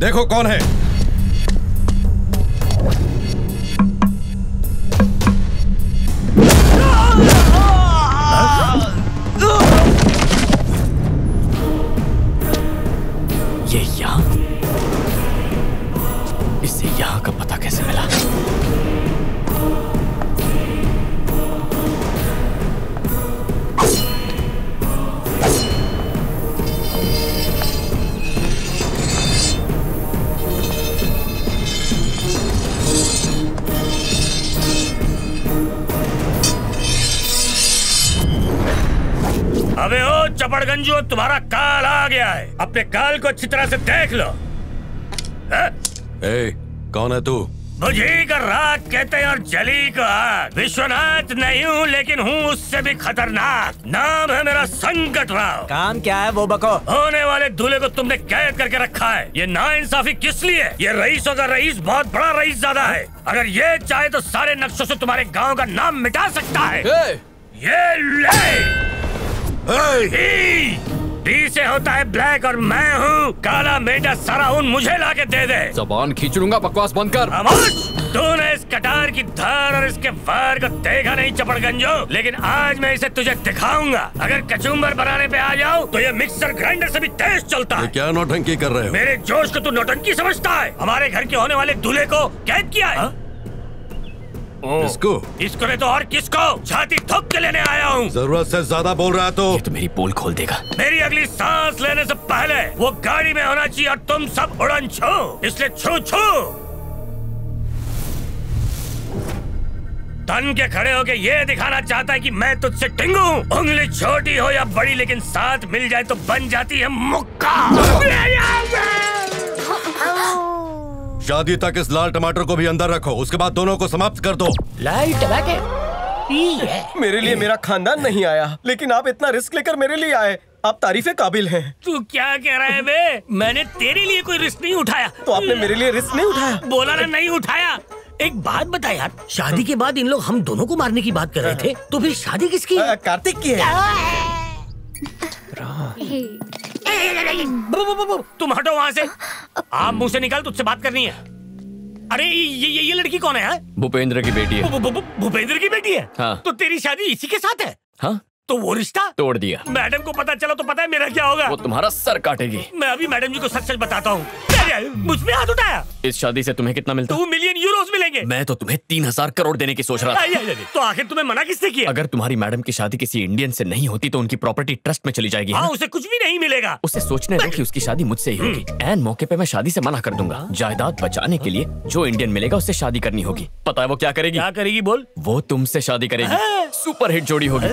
देखो कौन है। अबे ओ चपड़गंजू तुम्हारा काल आ गया है। अपने काल को अच्छी तरह से देख लो। हैं? ए, कौन है तू? बुझी का रात कहते हैं और जली को आग। विश्वनाथ नहीं हूँ लेकिन हूँ उससे भी खतरनाक। नाम है मेरा संकट राव काम क्या है वो बको? होने वाले दूल्हे को तुमने कैद करके रखा है। ये ना इंसाफी किस लिए? ये रईसों का रईस बहुत बड़ा रईस ज़्यादा है। अगर ये चाहे तो सारे नक्शों से तुम्हारे गाँव का नाम मिटा सकता है। ए! ये ले! डी से होता है ब्लैक और मैं हूँ काला मेटा सारा उन मुझे लाके दे दे। जबान खींच लूँगा बकवास बंद कर। तूने इस कटार की धार और इसके वार को देखा नहीं चपड़गंजो। लेकिन आज मैं इसे तुझे दिखाऊँगा। अगर कचुम्बर बनाने पे आ जाओ तो ये मिक्सर ग्राइंडर से भी तेज चलता है। क्या नौटंकी कर रहे हो? मेरे जोश को तू नौटंकी समझता है। हमारे घर के होने वाले दूल्हे को कैद किया है। ओ, इसको इसको नहीं तो और किसको? छाती ठोक के लेने आया हूँ। ज़रूरत से ज़्यादा बोल रहा तो। ये तो मेरी पोल खोल देगा। मेरी अगली सांस लेने से पहले वो गाड़ी में होना चाहिए और तुम सब उड़न छो। इसलिए छू छू। तन के खड़े होके ये दिखाना चाहता है कि मैं तुझसे टिंगू। उंगली छोटी हो या बड़ी लेकिन साथ मिल जाए तो बन जाती है मुक्का। शादी तक इस लाल टमाटर को भी अंदर रखो उसके बाद दोनों को समाप्त कर दो लाल टमाटर मेरे लिए मेरा खानदान नहीं आया लेकिन आप इतना रिस्क लेकर मेरे लिए आए आप तारीफे काबिल हैं तू क्या कह रहा है बे मैंने तेरे लिए कोई रिस्क नहीं उठाया तो आपने मेरे लिए रिस्क नहीं उठाया बोला ना नहीं उठाया एक बात बता यार शादी के बाद इन लोग हम दोनों को मारने की बात कर रहे थे तो फिर शादी किसकी अ, कार्तिक की है तुम हटो वहाँ से आप मुँह से निकाल तुझसे बात करनी है। अरे ये ये ये लड़की कौन है हाँ? भूपेंद्र की बेटी है। भूपेंद्र की बेटी है? हाँ। तो तेरी शादी इसी के साथ है? हाँ। तो वो रिश्ता? तोड़ दिया। मैडम को पता चला तो पता है मेरा क्या होगा। वो तुम्हारा सर काटेगी। मैं अभी मैडम जी को सच सच बताता हूँ। मुझमें हाथ उठाया। इस शादी ऐसी तुम्हें कितना मिलता? हूँ मिलियन मिलेंगे मैं तो तुम्हें तीन हज़ार करोड़ देने की सोच रहा था। तो आखिर तुम्हें मना किसने किया? अगर तुम्हारी मैडम की शादी किसी इंडियन से नहीं होती तो उनकी प्रॉपर्टी ट्रस्ट में चली जाएगी हाँ उसे कुछ भी नहीं मिलेगा। उसे सोचने दो कि उसकी शादी मुझसे ही होगी। एन मौके पे मैं शादी से मना कर दूँगा। जायदाद बचाने के लिए जो इंडियन मिलेगा उससे शादी करनी होगी। पता है वो क्या करेगी? क्या करेगी बोल। वो तुमसे शादी करेगी। सुपर हिट जोड़ी होगी।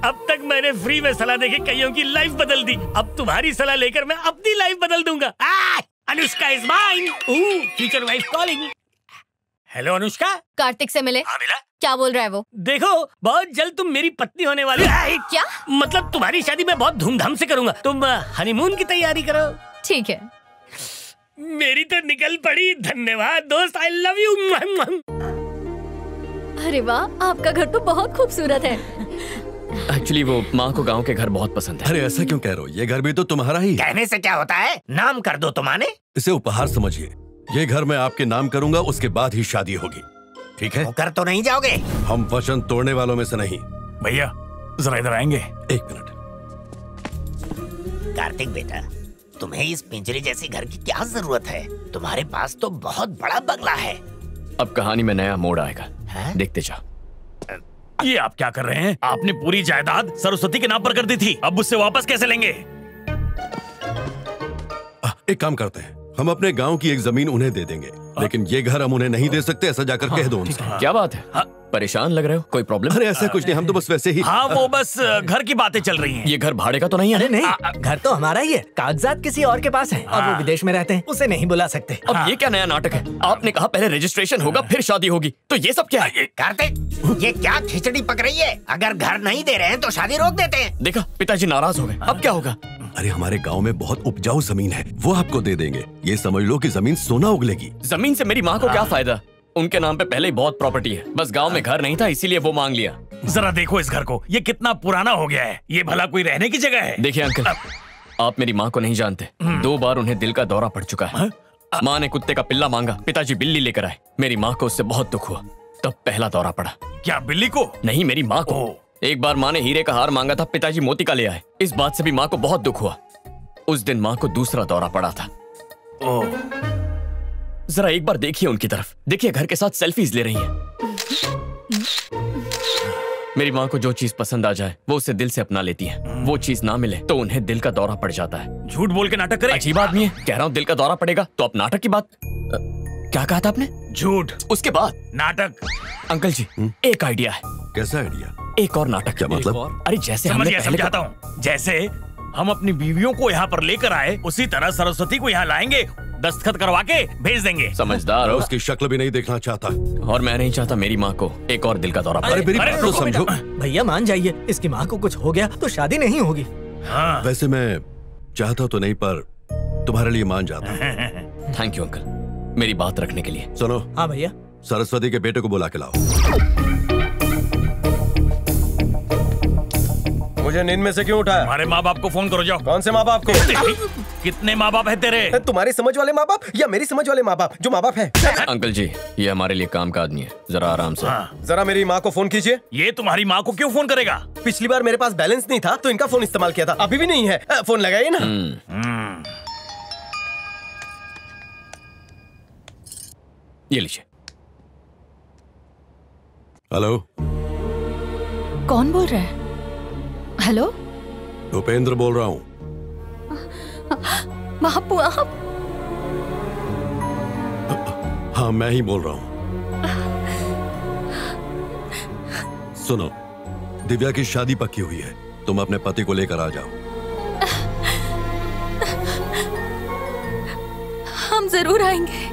अब तक मैंने फ्री में सलाह देके कईयों की लाइफ बदल दी। अब तुम्हारी सलाह लेकर मैं अपनी लाइफ बदल दूँगा। आ, Anushka is mine future wife calling hello Anushka Kartik से मिले। हाँ मिला। क्या बोल रहा है वो? देखो बहुत जल्द तुम मेरी पत्नी होने वाली हो। क्या? मतलब तुम्हारी शादी मैं बहुत धूमधाम से करूँगा। तुम हनीमून की तैयारी करो। ठीक है। मेरी तो निकल पड़ी। धन्यवाद दोस्त। आई लव यू अरे वाह आपका घर तो बहुत खूबसूरत है। एक्चुअली वो माँ को गाँव के घर बहुत पसंद है। अरे ऐसा क्यों कह रहे हो? ये घर भी तो तुम्हारा ही है। कहने से क्या होता है? नाम कर दो तुम्हारे। इसे उपहार समझिए। ये घर मैं आपके नाम करूँगा उसके बाद ही शादी होगी। ठीक है? कर तो नहीं जाओगे। हम वचन तोड़ने वालों में से नहीं। भैया जरा इधर आएँगे। एक मिनट। कार्तिक बेटा तुम्हें इस पिंजरे जैसे घर की क्या ज़रूरत है? तुम्हारे पास तो बहुत बड़ा बंगला है। अब कहानी में नया मोड़ आएगा। हैं? देखते जा ये आप क्या कर रहे हैं? आपने पूरी जायदाद सरस्वती के नाम पर कर दी थी। अब उससे वापस कैसे लेंगे? आ, एक काम करते हैं। हम अपने गाँव की एक ज़मीन उन्हें दे देंगे। लेकिन ये घर हम उन्हें नहीं दे सकते ऐसा जाकर कह दो उनसे। क्या बात है? हाँ। परेशान लग रहे हो? कोई प्रॉब्लम अरे ऐसा कुछ नहीं हम तो बस वैसे ही। हाँ वो बस घर की बातें चल रही हैं। ये घर भाड़े का तो नहीं है? अरे? नहीं। घर तो हमारा ही है। कागजात किसी और के पास है और वो विदेश में रहते हैं। उसे नहीं बुला सकते। अब ये क्या नया नाटक है? आपने कहा पहले रजिस्ट्रेशन होगा फिर शादी होगी। तो ये सब क्या है? कार्तिक ये क्या खिचड़ी पक रही है? अगर घर नहीं दे रहे हैं तो शादी रोक देते हैं। देखा पिताजी नाराज़ हो गए। अब क्या होगा? अरे हमारे गाँव में बहुत उपजाऊ ज़मीन है। वो आपको दे देंगे। ये समझ लो कि ज़मीन सोना उगलेगी। ज़मीन से मेरी माँ को क्या फ़ायदा? उनके नाम पे पहले ही बहुत प्रॉपर्टी है। बस गाँव में घर नहीं था इसीलिए वो मांग लिया। जरा देखो इस घर को। ये कितना पुराना हो गया है। ये भला कोई रहने की जगह है? देखिए अंकल आप मेरी माँ को नहीं जानते। दो बार उन्हें दिल का दौरा पड़ चुका है। माँ ने कुत्ते का पिल्ला मांगा पिताजी बिल्ली लेकर आए। मेरी माँ को उससे बहुत दुख हुआ। तब पहला दौरा पड़ा। क्या बिल्ली को? नहीं मेरी माँ को। एक बार माँ ने हीरे का हार मांगा था पिताजी मोती का ले आए। इस बात से भी माँ को बहुत दुख हुआ। उस दिन माँ को दूसरा दौरा पड़ा था। ओ। जरा एक बार देखिए उनकी तरफ़। देखिए घर के साथ सेल्फीज ले रही हैं। मेरी माँ को जो चीज़ पसंद आ जाए वो उसे दिल से अपना लेती है। वो चीज़ ना मिले तो उन्हें दिल का दौरा पड़ जाता है। झूठ बोल के नाटक करे। अजीब आदमी है। कह रहा हूँ दिल का दौरा पड़ेगा तो आप नाटक की बात। अ, क्या कहा था आपने? झूठ। उसके बाद। नाटक। अंकल जी एक आइडिया है। कैसा आइडिया? एक और नाटक। क्या मतलब? अरे जैसे हमने पहले समझाता हूँ। जैसे हम अपनी बीवियों को यहाँ पर लेकर आए उसी तरह सरस्वती को यहाँ लाएँगे दस्तखत करवा के भेज देंगे। समझदार हो। उसकी शक्ल भी नहीं देखना चाहता। और मैं नहीं चाहता मेरी माँ को एक और दिल का दौरा अरे पड़े मेरी अरे, तो समझो। भैया मान जाइए इसकी माँ को कुछ हो गया तो शादी नहीं होगी। हाँ। वैसे मैं चाहता तो नहीं पर तुम्हारे लिए मान जाता। थैंक यू अंकल मेरी बात रखने के लिए। सुनो। हाँ भैया। सरस्वती के बेटे को बुला के लाओ। मुझे नींद में से क्यों उठाया? हमारे माँ बाप को फ़ोन करो जाओ। कौन से माँ बाप को कितने माँ बाप है तेरे? तुम्हारी समझ वाले माँ बाप या मेरी समझ वाले माँ बाप जो माँ बाप है? अंकल जी ये हमारे लिए काम का आदमी है। जरा आराम से। हाँ। जरा मेरी माँ को फ़ोन कीजिए। ये तुम्हारी माँ को क्यों फ़ोन करेगा? पिछली बार मेरे पास बैलेंस नहीं था तो इनका फ़ोन इस्तेमाल किया था। अभी भी नहीं है। फ़ोन लगाइए ना। हम्म, ये लीजिए। हेलो। कौन बोल रहा है? हेलो भूपेंद्र बोल रहा हूँ बापू आप हाँ मैं ही बोल रहा हूँ सुनो दिव्या की शादी पक्की हुई है तुम अपने पति को लेकर आ जाओ हम ज़रूर आएँगे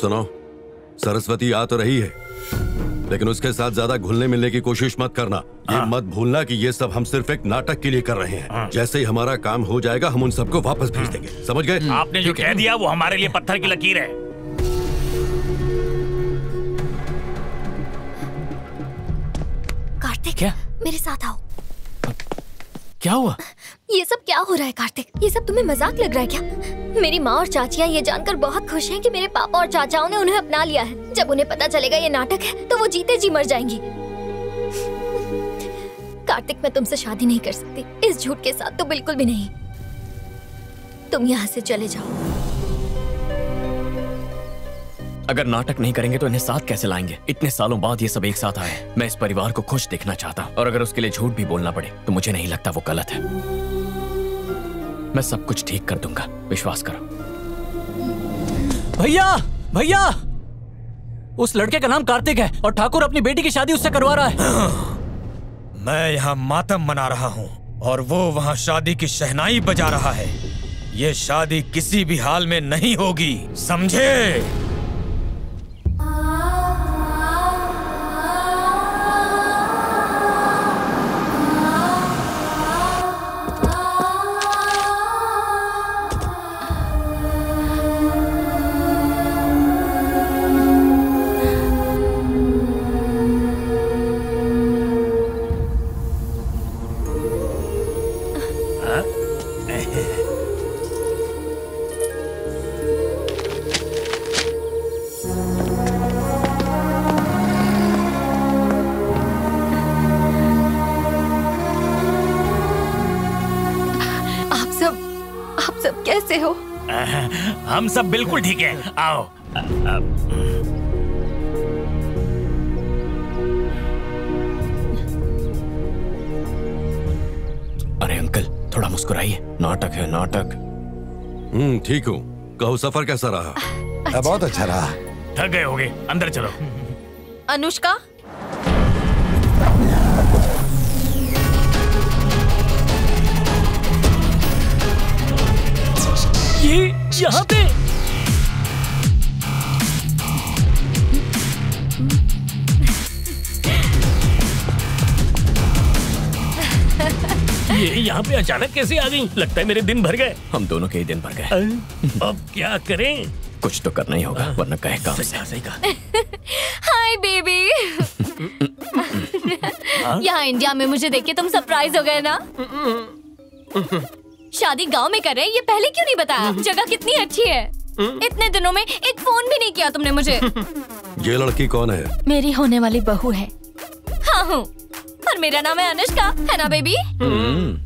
सुनो सरस्वती आ तो रही है लेकिन उसके साथ ज़्यादा घुलने मिलने की कोशिश मत करना। ये मत भूलना कि ये सब हम सिर्फ़ एक नाटक के लिए कर रहे हैं। जैसे ही हमारा काम हो जाएगा हम उन सबको वापस भेज देंगे। समझ गए? आपने जो कह दिया वो हमारे लिए पत्थर की लकीर है। कार्तिक क्या? मेरे साथ आओ। क्या हुआ? ये सब क्या हो रहा है कार्तिक? ये सब तुम्हें मज़ाक लग रहा है क्या? मेरी माँ और चाचियाँ ये जानकर बहुत खुश हैं कि मेरे पापा और चाचाओं ने उन्हें अपना लिया है। जब उन्हें पता चलेगा ये नाटक है तो वो जीते जी मर जाएँगी। कार्तिक, मैं तुमसे शादी नहीं कर सकती। इस झूठ के साथ तो बिल्कुल भी नहीं। तुम यहाँ से चले जाओ। अगर नाटक नहीं करेंगे तो इन्हें साथ कैसे लाएँगे? इतने सालों बाद ये सब एक साथ आए मैं इस परिवार को खुश देखना चाहता और अगर उसके लिए झूठ भी बोलना पड़े तो मुझे नहीं लगता वो गलत है। मैं सब कुछ ठीक कर दूँगा। विश्वास करो। भैया! भैया! उस लड़के का नाम कार्तिक है और ठाकुर अपनी बेटी की शादी उससे करवा रहा है। मैं यहाँ मातम मना रहा हूँ और वो वहाँ शादी की शहनाई बजा रहा है। ये शादी किसी भी हाल में नहीं होगी समझे? हम सब बिल्कुल ठीक है। आओ। अरे अंकल थोड़ा मुस्कुराइए। नाटक है नाटक। हम्म ठीक हूँ। कहो सफ़र कैसा रहा? अच्छा। बहुत अच्छा रहा। थक गए होगे। अंदर चलो। अनुष्का? ये यहाँ पे ये यहाँ पे अचानक कैसे आ गई? लगता है मेरे दिन भर गए। हम दोनों के ही दिन भर गए। अब क्या करें? कुछ तो करना ही होगा वरना कहे काम से। सही हाय बेबी यहाँ इंडिया में मुझे देख के तुम सरप्राइज़ हो गए ना? शादी गाँव में कर रहे हैं ये पहले क्यों नहीं बताया? जगह कितनी अच्छी है। इतने दिनों में एक फ़ोन भी नहीं किया तुमने मुझे। ये लड़की कौन है? मेरी होने वाली बहू है। हाँ हूँ। और मेरा नाम है अनुष्का है ना बेबी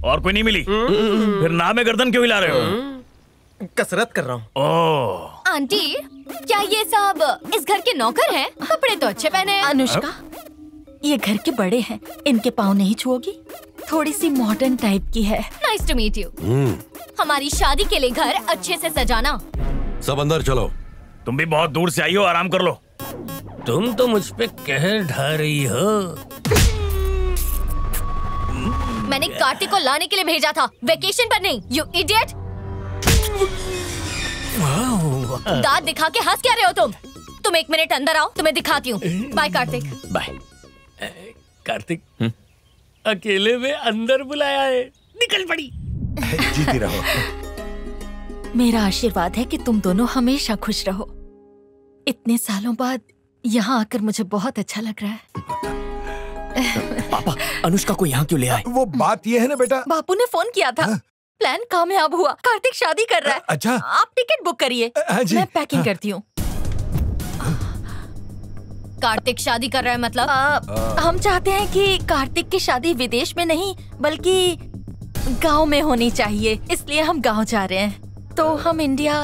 और कोई नहीं मिली? फिर नाम है गर्दन क्यों हिला रहे हो? कसरत कर रहा हूँ। आंटी क्या ये सब इस घर के नौकर हैं? कपड़े तो अच्छे पहने हैं। अनुष्का ये घर के बड़े हैं इनके पाँव नहीं छुओगी? थोड़ी सी मॉडर्न टाइप की है। नाइस टू मीट यू हमारी शादी के लिए घर अच्छे से सजाना। सब अंदर चलो। तुम भी बहुत दूर से आई हो आराम कर लो। तुम तो मुझ पे कहर ढा रही हो। मैंने कार्तिक को लाने के लिए भेजा था। वेकेशन पर नहीं। यू इडियट दांत दिखा के हंस क्या रहे हो तुम? तुम एक मिनट अंदर आओ तुम्हें दिखाती हूँ। बाय कार्तिक बाय कार्तिक अकेले में अंदर बुलाया है। निकल पड़ी। जीती रहो। मेरा आशीर्वाद है कि तुम दोनों हमेशा खुश रहो। इतने सालों बाद यहाँ आकर मुझे बहुत अच्छा लग रहा है। पापा अनुष्का को यहाँ क्यों ले आए? वो बात ये है ना बेटा। बापू ने फ़ोन किया था। हा? प्लान कामयाब हुआ। कार्तिक शादी कर रहा है। अच्छा। आप टिकट बुक करिए। हाँ मैं पैकिंग करती हूँ। कार्तिक शादी कर रहा है मतलब। आ, हम चाहते हैं कि कार्तिक की शादी विदेश में नहीं बल्कि गाँव में होनी चाहिए। इसलिए हम गाँव जा रहे हैं। तो हम इंडिया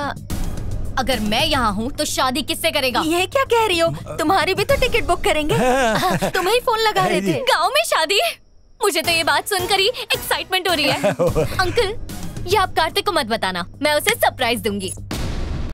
अगर मैं यहाँ हूँ तो शादी किससे करेगा? ये क्या कह रही हो? तुम्हारी भी तो टिकट बुक करेंगे। तुम्हें ही फ़ोन लगा रहे थे। गाँव में शादी मुझे तो ये बात सुनकर ही एक्साइटमेंट हो रही है। अंकल ये आप कार्तिक को मत बताना। मैं उसे सरप्राइज़ दूँगी।